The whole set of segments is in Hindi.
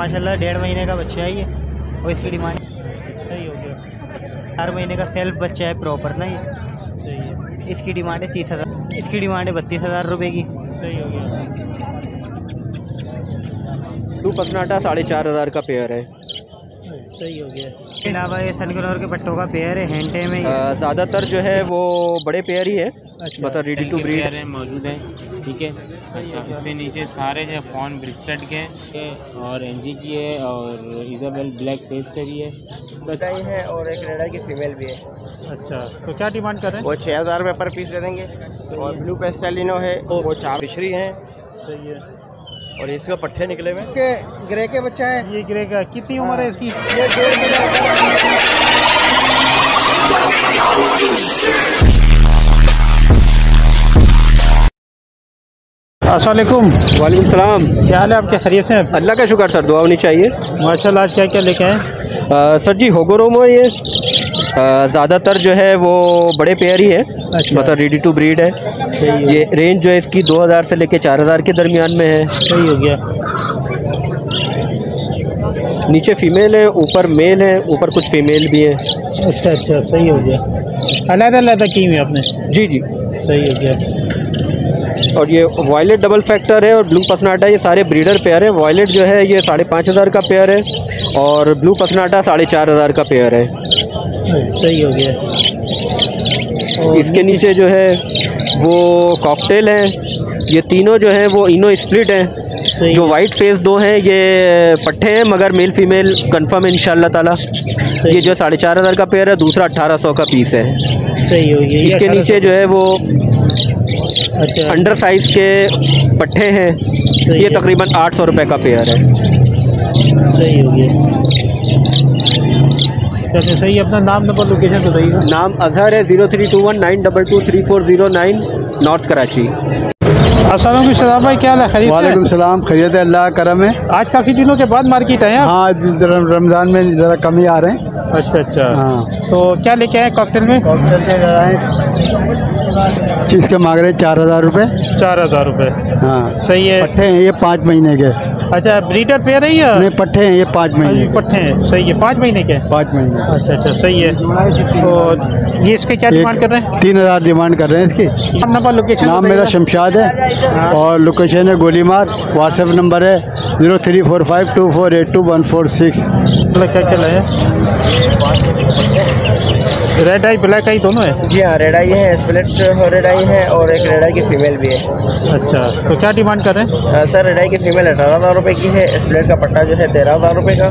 माशाल्लाह डेढ़ महीने का बच्चा है ये और इसकी डिमांड सही हो गया। चार महीने का सेल्फ बच्चा है प्रॉपर ना ये। सही है। इसकी डिमांड है तीस हज़ार इसकी डिमांड है बत्तीस हज़ार रुपये की। सही हो गया। टू पसनाटा साढ़े चार हज़ार का पेयर है। सही हो गया। इसके अलावा ये सनग्रोवर के पट्टों का पेयर है हैंटे में ज़्यादातर जो है वो बड़े पेयर ही है। अच्छा। मतलब रेडी टू ब्रीड मौजूद हैं। ठीक है? अच्छा इससे नीचे सारे जो फॉन ब्रिस्टेड के हैं और एनजी की है और इजाबेल ब्लैक फेस करी है। बताई है और एक रेडा की फीमेल भी है। अच्छा तो क्या डिमांड कर रहे हैं? वो छः हज़ार रुपये पर पीस दे देंगे। और ब्लू पेस्टेलिनो है वो चार मिश्री हैं। सही है। और इसका पट्टे निकले हुए के ग्रे के बच्चा है। ये ग्रे का कितनी उम्र है इसकी? असलकुम वालेकुम सलाम। क्या हाल है आपके? खरीद से? अल्लाह का शुक्र सर दुआ होनी चाहिए। माशाल्लाह आज क्या क्या लेके आए? सर जी होगोरोमो ये ज़्यादातर जो है वो बड़े पेयर ही है। अच्छा। मतलब रेडी टू ब्रीड है। ये रेंज जो है इसकी 2000 से लेके 4000 के दरमियान में है। सही हो गया। नीचे फीमेल है ऊपर मेल है ऊपर कुछ फीमेल भी है। अच्छा अच्छा सही हो गया। अलग अलग की हुई आपने? जी जी। सही हो गया। और ये वॉयलेट डबल फैक्टर है और ब्लू पसनाटा ये सारे ब्रीडर पेयर है। वॉयलेट जो है ये साढ़े पाँच हज़ार का पेयर है और ब्लू पसनाटा साढ़े चार हज़ार का पेयर है। सही हो गया। इसके नीचे जो है वो कॉकटेल है। ये तीनों जो है वो इनो स्प्लिट हैं। जो वाइट फेस दो हैं ये पट्टे हैं मगर मेल फीमेल कंफर्म है इंशाल्लाह ताला। ये जो साढ़े चार हज़ार का पेयर है दूसरा अट्ठारह सौ का पीस है। सही हो गया। इसके नीचे जो है वो अच्छा। अंडर साइज़ के पट्टे हैं ये है। तकरीबन आठ सौ रुपये का पेयर है। सही हो गया। चलिए सही अपना नाम नंबर लोकेशन बताइएगा नाम अजहर है zero three two one nine double two three four zero nine north Karachi. Aslam भाई क्या हाल है? खरीद वालेकुम सलाम खैरियत है अल्लाह करम है। आज काफ़ी दिनों के बाद मार्केट आए हाँ रम- रमज़ान में ज़रा कमी आ रहे हैं। अच्छा अच्छा। हाँ। तो क्या लेके आए कॉकटेल में? इसके मांग रहे हैं? चार हज़ार रुपये चार हज़ार रुपये हाँ। सही है। पट्टे हैं ये पाँच महीने के। अच्छा ब्रीडर पेयर है नहीं पट्टे हैं ये पाँच महीने के। पट्टे हैं। सही है पाँच महीने के? पाँच महीने अच्छा अच्छा सही है। तो ये इसके क्या डिमांड कर रहे हैं? तीन हज़ार डिमांड कर रहे हैं इसकी। नाम नंबर लोकेशन नाम मेरा शमशाद है और लोकेशन है गोलीमार। व्हाट्सएप नंबर है zero three four five two four eight two one four six क्या चला लाया? रेड आई ब्लैक आई दोनों है? जी हाँ रेड आई है स्प्लिट रेड आई है और एक रेड आई की फीमेल भी है। अच्छा तो क्या डिमांड कर रहे हैं? सर रेड आई की फीमेल अठारह हज़ार रुपये की है स्प्लिट का पट्टा जो है तेरह हज़ार रुपये का।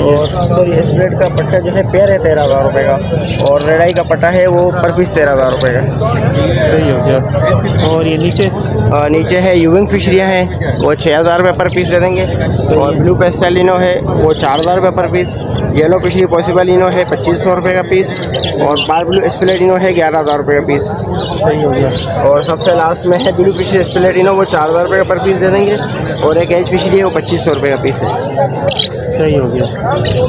और सॉरी स्प्लिट का पट्टा जो है पेयर है तेरह हज़ार रुपये का। और रेड आई का पट्टा है वो पर पीस तेरह हज़ार रुपये का। सही हो गया। और ये नीचे? अ, नीचे है यूविंग फिशरियाँ हैं वो छः हज़ार रुपये पर पीस दे देंगे। और ब्लू पेस्टेलिनो है वो चार हज़ार रुपये पर पीस। येलो फिशरी पॉसिबल इनो है पच्चीस सौ रुपये का पीस। और बार ब्लू स्प्लेटिनो है ग्यारह हज़ार रुपये का पीस। सही हो गया। और सबसे लास्ट में है ब्लू फिशरी स्प्लेटिनो वो चार हज़ार रुपये का पर पीस दे देंगे। और एक एच फिशरी है वो पच्चीस सौ रुपये का पीस है। सही हो गया।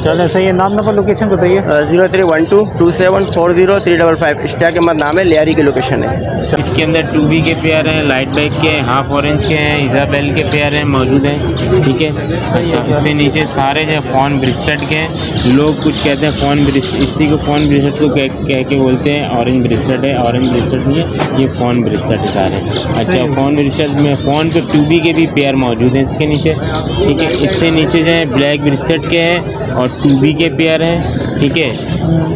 चलो सही है। नाम नंबर लोकेशन बताइए। Zero three one two two seven four zero three double five. इश्तिया के मत नाम है लियारी की लोकेशन है। इसके अंदर टू बी के पेयर हैं लाइट बैक के हैं हाफ़ ऑरेंज के हैं इजाबेल के पेयर हैं मौजूद हैं। ठीक है? अच्छा इससे नीचे सारे जो फ़ोन ब्रिस्टेड के हैं लोग कुछ कहते हैं फ़ोन इसी को फ़ोन ब्रिस्टेड को कह, कह के बोलते हैं ऑरेंज ब्रिस्टेड है ऑरेंज ब्रिस्टेड नहीं है ये फ़ोन ब्रिस्टेड है सारे। अच्छा फ़ोन ब्रिस्टेड में फ़ोन पे टू बी के भी पेयर मौजूद हैं इसके नीचे। ठीक है? इससे नीचे जो है ब्लैक ब्रिस्टेड के हैं और टू बी के पेयर हैं, ठीक है?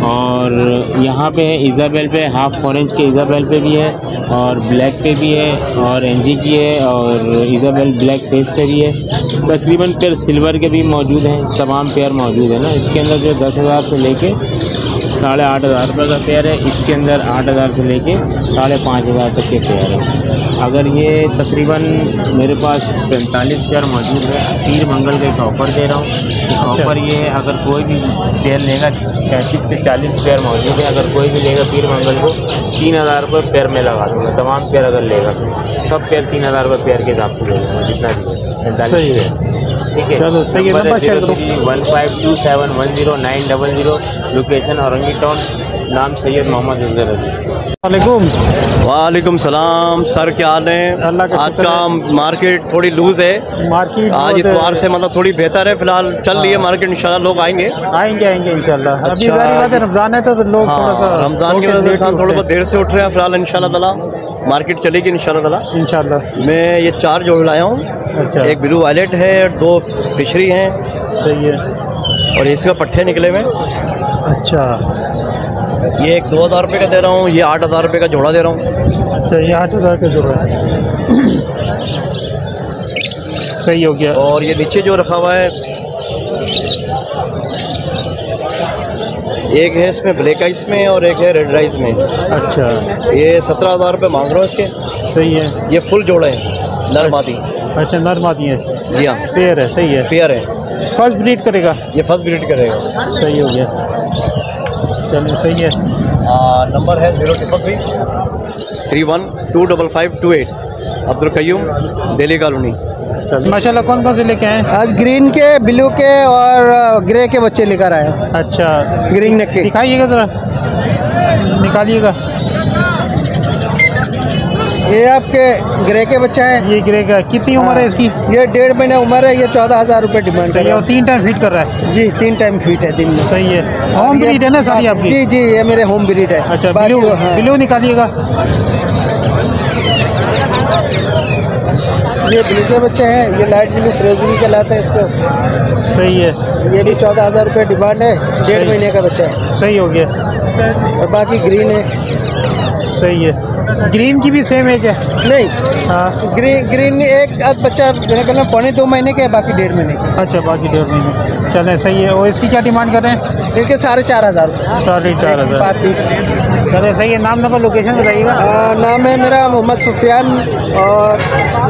और यहाँ पे है इजाबेल पे हाफ़ ऑरेंज के इजाबेल पे भी है और ब्लैक पे भी है और एनजी की है और इजाबेल ब्लैक फेस पे भी है। तकरीबन पेयर सिल्वर के भी मौजूद हैं, तमाम पेयर मौजूद है ना? इसके अंदर जो दस हज़ार से लेके साढ़े आठ हज़ार रुपये का पेयर है। इसके अंदर आठ हज़ार से लेके साढ़े पाँच हज़ार तक के पेयर है। अगर ये तकरीबन मेरे पास पैंतालीस पेयर मौजूद है पीर मंगल का एक ऑफ़र दे रहा हूँ। ऑफ़र ये है अगर कोई भी पेयर लेगा पैंतीस से चालीस पेयर मौजूद है अगर कोई भी लेगा पीर मंगल को तीन हज़ार रुपये पेयर में लगा दूँगा। तमाम पेयर अगर लेगा तो। सब पेयर तीन हज़ार रुपये पेयर के हिसाब से ले लूँगा जितना भी है। पैंतालीस पेयर ठीक है। चलो, सही है, नंबर शेयर करो। One five two seven one zero nine double zero location Orangi town नाम सैयद मोहम्मद अजहर अली। वालेकुम। वालेकुम सलाम। सर क्या हाल है? आज का मार्केट थोड़ी लूज है। मार्केट आज इतवार से मतलब थोड़ी बेहतर है फ़िलहाल चल रही है मार्केट इंशाल्लाह लोग आएँगे। आएँगे आएँगे इंशाल्लाह। अभी अच्छा। जारी है रमज़ान है तो तो लोग हाँ रमज़ान की थोड़े वजह से इंसान थोड़ा बहुत देर से उठ रहे हैं फ़िलहाल इंशाल्लाह ताला। मार्केट चलेगी इंशाल्लाह ताला। इंशाल्लाह। मैं ये चार जोड़ लाया हूँ। अच्छा। एक ब्लू वायलेट है दो फिशरी हैं। सही है। और इसका पट्टे निकले हुए अच्छा। ये एक दो हज़ार रुपये का दे रहा हूँ ये आठ हज़ार रुपये का जोड़ा दे रहा हूँ। अच्छा ये आठ हज़ार का जो है। सही हो गया। और ये नीचे जो रखा हुआ है एक है इसमें ब्लैक राइस में और एक है रेड राइस में। अच्छा। ये सत्रह हज़ार रुपये मांग रहा हूँ इसके। सही है। ये फुल जोड़े हैं नर मादी। अच्छा नरमादी है जी हाँ। पेयर है सही है? पेयर है। फ़र्स्ट ब्रीड करेगा? ये फ़र्स्ट ब्रीड करेगा। सही हो गया। चलो सही है। नंबर है zero triple three three one two double five two eight Abdul Qayyum Delhi colony. माशाल्लाह कौन कौन से लेके आए आज ग्रीन के ब्लू के और ग्रे के बच्चे लेकर आए अच्छा। ग्रीन नेक के। दिखाइएगा ज़रा। निकालिएगा। ये आपके ग्रे के बच्चा है? ये ग्रे का कितनी उम्र है इसकी? ये डेढ़ महीने उम्र है ये चौदह हज़ार रुपये डिमांड कर है रहा तीन टाइम फ़ीड कर रहा है? है जी तीन टाइम फीट है दिन में। सही है। होम ब्रीड है ना सारी आपकी? जी जी ये मेरे होम ब्रीड है। अच्छा ब्लू हाँ। ब्लू निकालिएगा। ये ब्लू के बच्चे हैं ये लाइट ब्लू फ्रेजरी कहलाते हैं इसको। सही है। ये भी चौदह हज़ार रुपये डिमांड है डेढ़ महीने का बच्चा है। सही हो गया। और बाकी ग्रीन है। सही है। ग्रीन की भी सेम एज है। नहीं। हाँ। ग्रीन ग्रीन एक बच्चा मेरे ख्याल में पौने दो महीने के है बाकी डेढ़ महीने के। अच्छा बाकी डेढ़ महीने चलें सही है। और इसकी क्या डिमांड कर रहे हैं? इनके साढ़े चार हज़ार। साढ़े चार हज़ार। पैंतीस पीस चले सही है नाम नंबर लोकेशन बताइएगा। नाम है मेरा मोहम्मद सुफियान और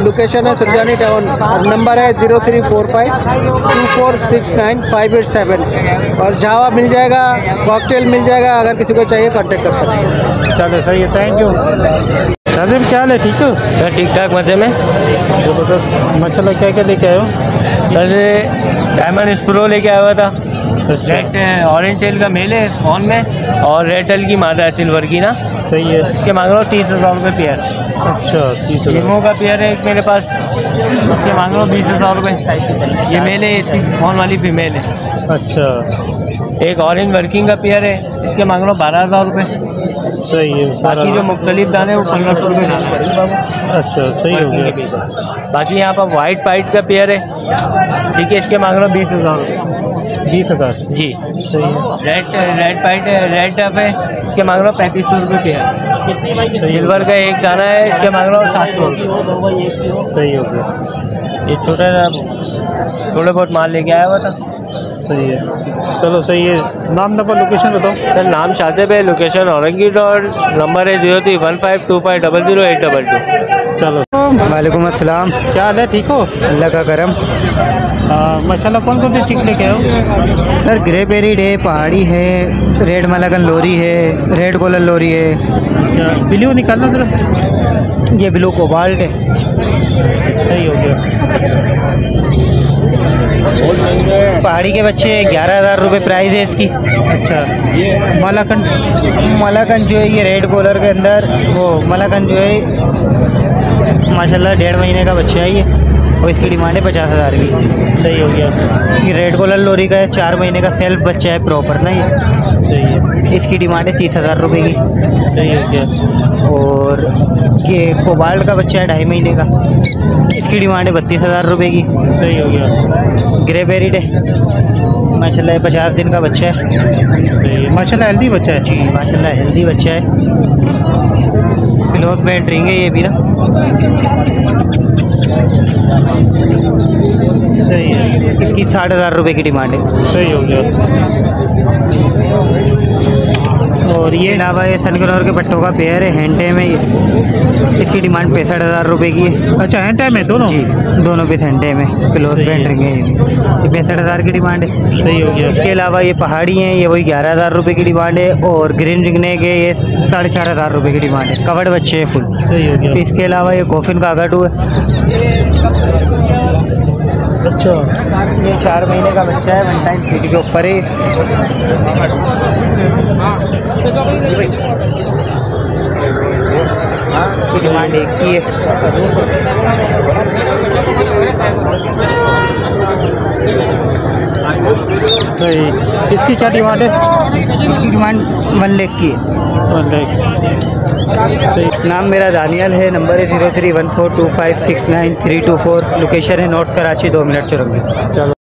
लोकेशन है सुरजानी टाउन नंबर है zero three four five two four six nine five eight seven और जावा मिल जाएगा कॉकटेल मिल जाएगा अगर किसी को चाहिए कॉन्टेक्ट कर सकते हैं। चलो सही है थैंक यू नाजिम क्या हाल है? ठीक हो? सर ठीक ठाक मज़े में? ज़बरदस्त क्या क्या लेके आए हो? सर डायमंड स्प्रो लेके आया हुआ था। अच्छा। रेड ऑरेंज टेल का मेल है फ़ोन में और रेड टेल की मादा है सिल्वर की ना। सही है। इसके मांग रहा हूँ तीस हज़ार रुपये पेयर अच्छा तीस हज़ार। का पेयर है एक मेरे पास। इसके मांग रहा हूँ बीस हज़ार रुपये ये मेल है इसकी फ़ोन वाली फीमेल है। अच्छा। एक ऑरेंज वर्किंग का पेयर है इसके मांग रहा हूँ बारह हज़ार रुपये सही है बाकी जो मुख्तलिफ़ दाने वो पंद्रह सौ रुपये दाना पड़ेगा अच्छा सही हो गया। बाकी यहाँ पर वाइट पाइट का पेयर है। ठीक है इसके मांग रहा हूँ बीस हज़ार। रुपये बीस हज़ार? जी। सही है। रेड रेड पाइट रेड टप है। इसके मांग रहा हूँ पैंतीस सौ रुपये पेयर सिल्वर का एक दाना है इसके मांग रहा हूँ सात सौ रुपये सही हो गया। ये छोटा सा थोड़े बहुत माल लेके आया हुआ था। सही है। चलो सही है। नाम नंबर लोकेशन बताओ। सर नाम शातिब है लोकेशन औरंगी और नंबर है zero three one five two five double zero eight double two चलो। वालेकुम अस्सलाम। क्या हाल है? ठीक हो? अल्लाह का करम। माशाल्लाह कौन कौन से चिक लेके आए हो? सर ग्रे पेरिड है पहाड़ी है रेड मलागन लोरी है रेड कोलर लोरी है। ब्लू निकालना जरा। ये ब्लू कोबाल्ट है। सही हो गया। पहाड़ी के बच्चे ग्यारह हज़ार रुपये प्राइस है इसकी। अच्छा। मालाकंड मलाकन जो है ये रेड कॉलर के अंदर वो मलाकन जो है माशाल्लाह डेढ़ महीने का बच्चा है ये और इसकी डिमांड है पचास हज़ार की। सही हो गया। ये रेड कॉलर लोरी का है चार महीने का सेल्फ बच्चा है प्रॉपर ना ये। सही है। इसकी डिमांड है तीस हज़ार रुपये की। सही हो गया। और ये कोबाल्ट का बच्चा है ढाई महीने का। इसकी डिमांड है बत्तीस हज़ार रुपये की। सही हो गया। ग्रे बेरिड है। माशाल्लाह पचास दिन का बच्चा है। माशा माशाल्लाह हेल्दी बच्चा है। जी माशाल्लाह हेल्दी बच्चा है। क्लोज में ड्रिंक है ये भी ना। सही है। इसकी साठ हज़ार रुपये की डिमांड है। सही हो गया। और ये अलावा ये सनग्रोवर के पट्टों का पेयर है हैंडे में ये। इसकी डिमांड पैंसठ हज़ार रुपये की है। अच्छा हैंड टाइम है दोनों? जी दोनों पीस हैंडे में क्लोज सही में है। एंट्रिंग है ये। भी। ये पैंसठ हज़ार की डिमांड है। सही हो गया। इसके अलावा ये पहाड़ी हैं ये वही ग्यारह हज़ार रुपये की डिमांड है और ग्रीन रिंगने के ये साढ़े चार हज़ार रुपये की डिमांड है। कवर्ड बच्चे हैं फुल सही हो गया। इसके अलावा ये कोफिन का आगाटू है। अच्छा। ये चार महीने का बच्चा है वन टाइम फ़ीड के ऊपर है। इसकी डिमांड एक की है। सही इसकी क्या डिमांड है? इसकी डिमांड वन लेख की है। वन लेख नाम मेरा दानियल है नंबर है zero three one four two five six nine three two four location है नॉर्थ कराची दो मिनट चुरंगी चलो।